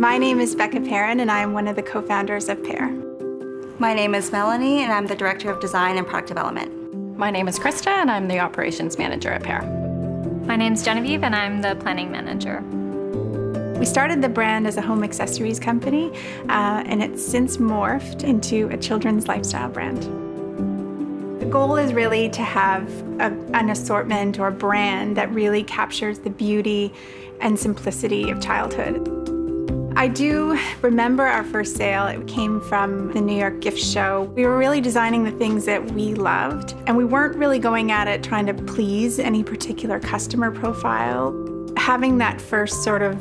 My name is Becca Perrin, and I am one of the co-founders of Pehr. My name is Melanie, and I'm the Director of Design and Product Development. My name is Krista, and I'm the Operations Manager at Pehr. My name is Genevieve, and I'm the Planning Manager. We started the brand as a home accessories company, uh, and it's since morphed into a children's lifestyle brand. The goal is really to have a, an assortment or brand that really captures the beauty and simplicity of childhood. I do remember our first sale. It came from the New York Gift Show. We were really designing the things that we loved, and we weren't really going at it trying to please any particular customer profile. Having that first sort of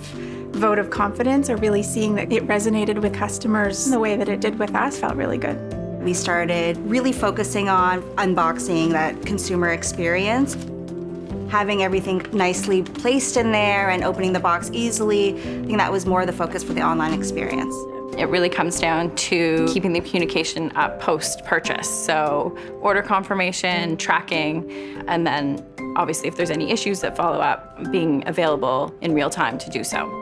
vote of confidence or really seeing that it resonated with customers the way that it did with us felt really good. We started really focusing on unboxing that consumer experience. Having everything nicely placed in there and opening the box easily, I think that was more the focus for the online experience. It really comes down to keeping the communication up post-purchase. So order confirmation, tracking, and then obviously if there's any issues that follow up, being available in real time to do so.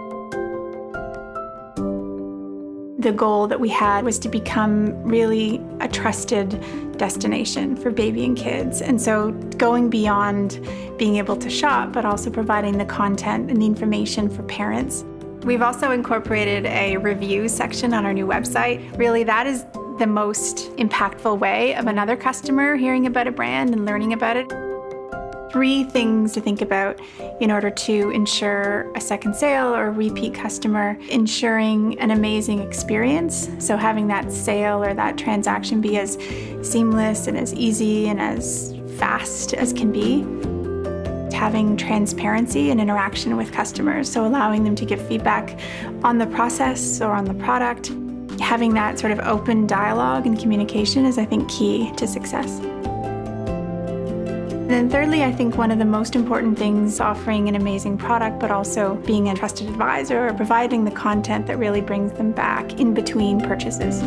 The goal that we had was to become really a trusted destination for baby and kids. And so going beyond being able to shop, but also providing the content and the information for parents. We've also incorporated a review section on our new website. Really, that is the most impactful way of another customer hearing about a brand and learning about it. Three things to think about in order to ensure a second sale or a repeat customer, ensuring an amazing experience. So having that sale or that transaction be as seamless and as easy and as fast as can be. Having transparency and interaction with customers, so allowing them to give feedback on the process or on the product. Having that sort of open dialogue and communication is, I think, key to success. Then thirdly, I think one of the most important things offering an amazing product, but also being a trusted advisor or providing the content that really brings them back in between purchases.